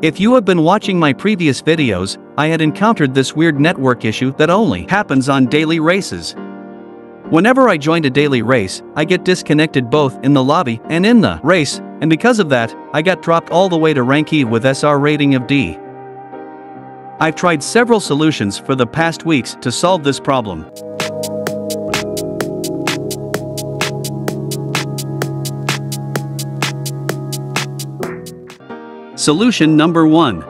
If you have been watching my previous videos, I had encountered this weird network issue that only happens on daily races. Whenever I joined a daily race, I get disconnected both in the lobby and in the race, and because of that, I got dropped all the way to rank E with SR rating of D. I've tried several solutions for the past weeks to solve this problem. Solution number 1.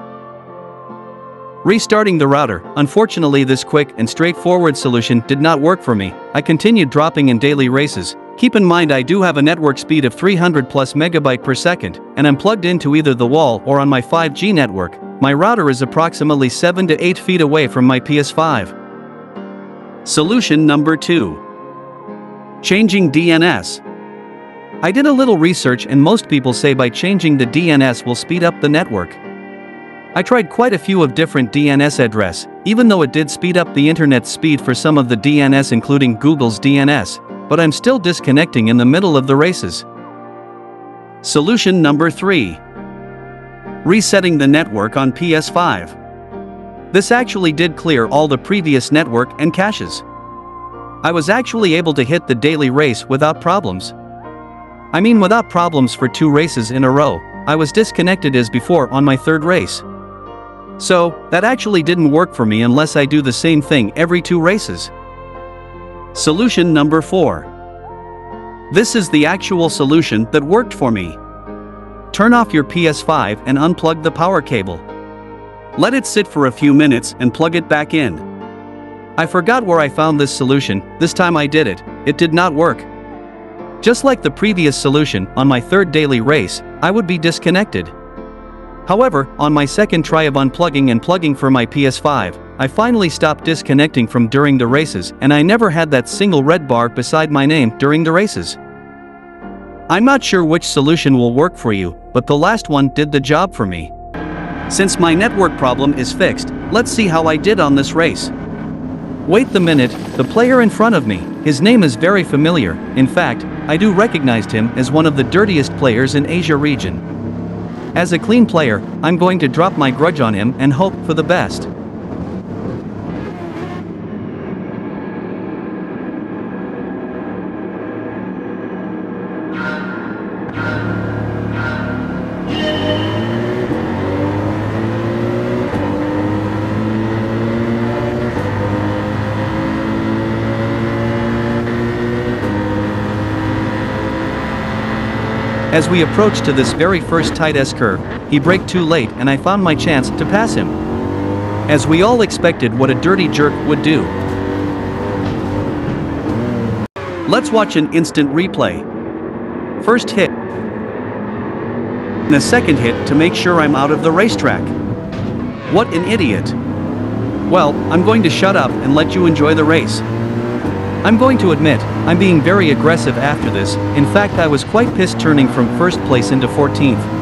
Restarting the router. Unfortunately this quick and straightforward solution did not work for me. I continued dropping in daily races. Keep in mind I do have a network speed of 300 plus megabyte per second, and I'm plugged into either the wall or on my 5G network. My router is approximately 7 to 8 feet away from my PS5. Solution number 2. Changing DNS. I did a little research and most people say by changing the DNS will speed up the network. I tried quite a few of different DNS address, even though it did speed up the internet speed for some of the DNS including Google's DNS, but I'm still disconnecting in the middle of the races. Solution number 3. Resetting the network on PS5. This actually did clear all the previous network and caches. I was actually able to hit the daily race without problems. I mean without problems for two races in a row, I was disconnected as before on my third race. So, that actually didn't work for me unless I do the same thing every two races. Solution number 4. This is the actual solution that worked for me. Turn off your PS5 and unplug the power cable. Let it sit for a few minutes and plug it back in. I forgot where I found this solution, this time I did it, it did not work. Just like the previous solution, on my third daily race, I would be disconnected. However, on my second try of unplugging and plugging for my PS5, I finally stopped disconnecting from during the races and I never had that single red bar beside my name during the races. I'm not sure which solution will work for you, but the last one did the job for me. Since my network problem is fixed, let's see how I did on this race. Wait the minute, the player in front of me, his name is very familiar, in fact, I do recognized him as one of the dirtiest players in Asia region. As a clean player, I'm going to drop my grudge on him and hope for the best. As we approached to this very first tight S-curve, he braked too late and I found my chance to pass him. As we all expected what a dirty jerk would do. Let's watch an instant replay. First hit. And a second hit to make sure I'm out of the racetrack. What an idiot. Well, I'm going to shut up and let you enjoy the race. I'm going to admit, I'm being very aggressive after this, in fact I was quite pissed turning from first place into 14th.